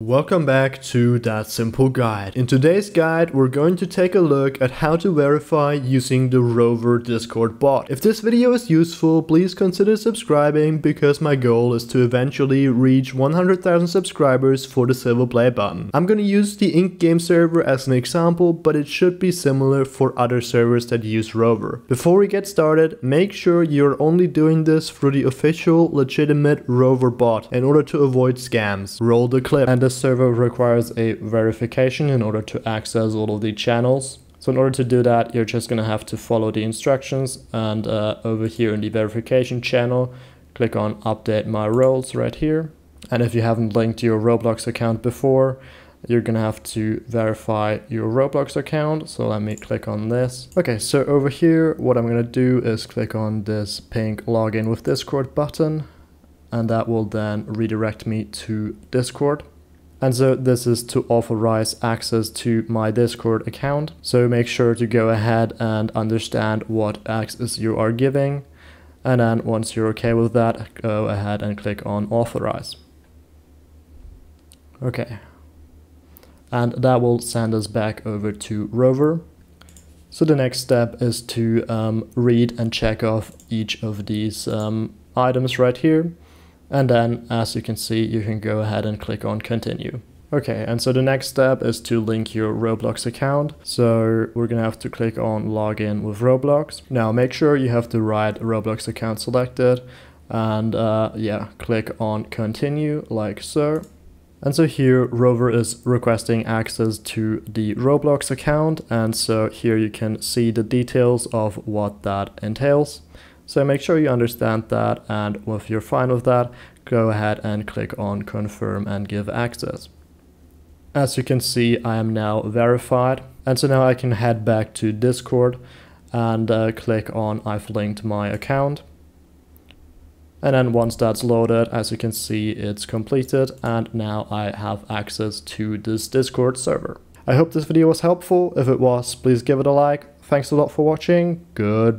Welcome back to The Simple Guide. In today's guide, we're going to take a look at how to verify using the Rover Discord bot. If this video is useful, please consider subscribing because my goal is to eventually reach 100,000 subscribers for the silver play button. I'm gonna use the Ink game server as an example, but it should be similar for other servers that use Rover. Before we get started, make sure you're only doing this through the official, legitimate Rover bot in order to avoid scams. Roll the clip. And this server requires a verification in order to access all of the channels. So in order to do that, you're just going to have to follow the instructions and uh, over here in the verification channel, click on update my roles right here. And if you haven't linked your Roblox account before, you're gonna have to verify your Roblox account. So let me click on this. Okay, so over here, what I'm gonna do is click on this pink login with Discord button, and that will then redirect me to Discord. And so this is to authorize access to my Discord account. So make sure to go ahead and understand what access you are giving. And then once you're okay with that, go ahead and click on authorize. Okay. And that will send us back over to Rover. So the next step is to um, read and check off each of these um, items right here. And then as you can see, you can go ahead and click on continue. Okay, and so the next step is to link your Roblox account. So we're gonna have to click on login with Roblox. Now make sure you have the right Roblox account selected and uh, yeah, click on continue like so. And so here Rover is requesting access to the Roblox account and so here you can see the details of what that entails. So make sure you understand that and if you're fine with that, go ahead and click on confirm and give access. As you can see, I am now verified. And so now I can head back to Discord and uh, click on I've linked my account. And then once that's loaded, as you can see, it's completed and now I have access to this Discord server. I hope this video was helpful. If it was, please give it a like. Thanks a lot for watching. Good.